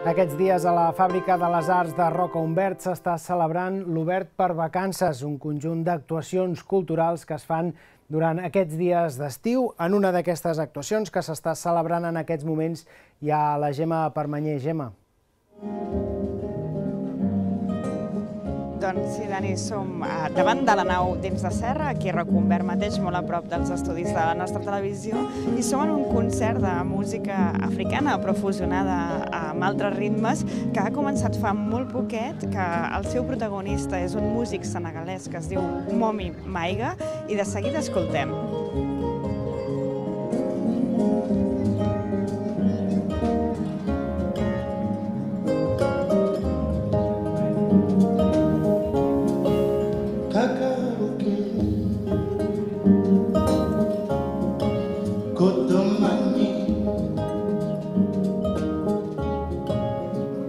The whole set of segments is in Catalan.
Aquests dies a la Fàbrica de les Arts de Roca Humbert s'està celebrant l'Obert per Vacances, un conjunt d'actuacions culturals que es fan durant aquests dies d'estiu. En una d'aquestes actuacions que s'està celebrant en aquests moments hi ha la Gemma Permanyer. Gemma. Doncs sí, Dani, som uh, davant de la nau dins de Serra, aquí a Reconvert mateix, molt a prop dels estudis de la nostra televisió, i som en un concert de música africana, però fusionada amb altres ritmes, que ha començat fa molt poquet, que el seu protagonista és un músic senegalès que es diu Momi Maiga, i de seguida escoltem.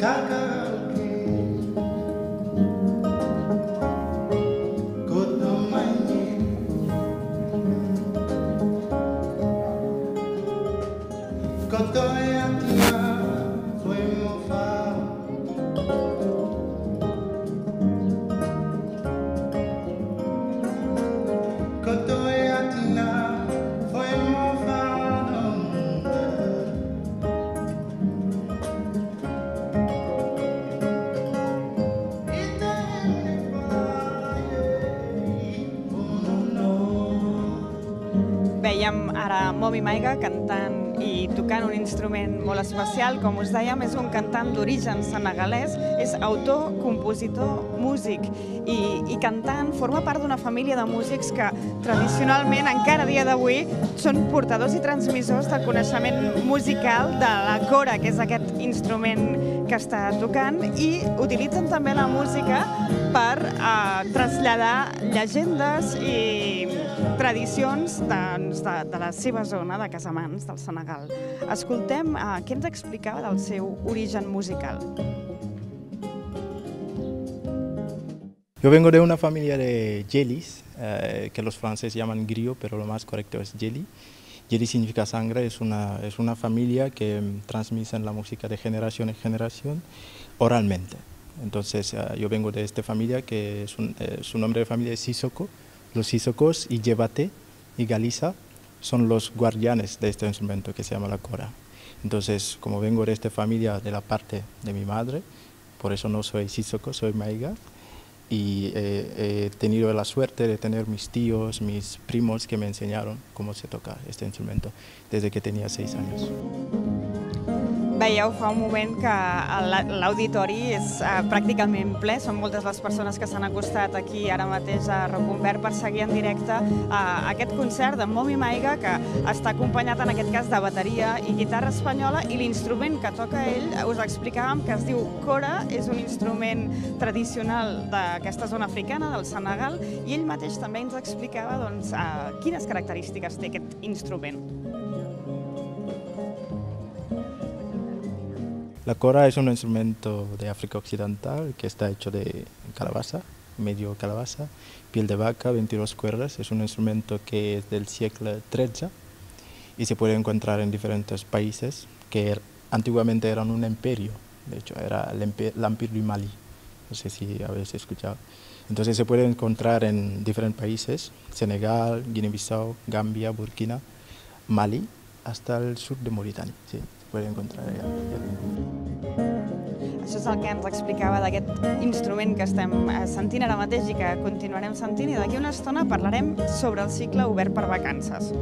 Got going. Veiem ara Momi Maiga cantant i tocant un instrument molt especial. Com us dèiem, és un cantant d'origen senegalès, és autor, compositor, músic i, i cantant. Forma part d'una família de músics que tradicionalment, encara dia d'avui, són portadors i transmissors del coneixement musical de la cora, que és aquest instrument que està tocant, i utilitzen també la música per eh, traslladar llegendes i tradicions doncs, de, de la seva zona de Casamans, del Senegal. Escoltem eh, què ens explicava del seu origen musical. Yo vengo de una familia de jellies, eh, que los franceses llaman griot, pero lo más correcto es jelly. Jelly significa sangre, es una, es una familia que mm, transmiten la música de generación en generación oralmente. Entonces, eh, yo vengo de esta familia que es un, eh, su nombre de familia es Sissoko. Los Sissokos y Yebate y Galiza son los guardianes de este instrumento que se llama la cora. Entonces, como vengo de esta familia de la parte de mi madre, por eso no soy Sissoko, soy Maiga, y eh, he tenido la suerte de tener mis tíos, mis primos que me enseñaron cómo se toca este instrumento desde que tenía seis años. Veieu fa un moment que l'auditori és uh, pràcticament ple, són moltes les persones que s'han acostat aquí ara mateix a Reconvert per seguir en directe uh, aquest concert de Momi Maiga que està acompanyat en aquest cas de bateria i guitarra espanyola i l'instrument que toca ell, us explicàvem que es diu cora, és un instrument tradicional d'aquesta zona africana, del Senegal, i ell mateix també ens explicava doncs, quines característiques té aquest instrument. La cora es un instrumento de África Occidental que está hecho de calabaza, medio calabaza, piel de vaca, 22 cuerdas. Es un instrumento que es del siglo XIII y se puede encontrar en diferentes países que er, antiguamente eran un imperio. De hecho, era el Empire du Mali. No sé si habéis escuchado. Entonces se puede encontrar en diferentes países, Senegal, Guinea-Bissau, Gambia, Burkina, Mali, hasta el sur de Mauritania. Sí. puede encontrar allà. Això és el que ens explicava d'aquest instrument que estem eh, sentint ara mateix i que continuarem sentint i d'aquí una estona parlarem sobre el cicle obert per vacances.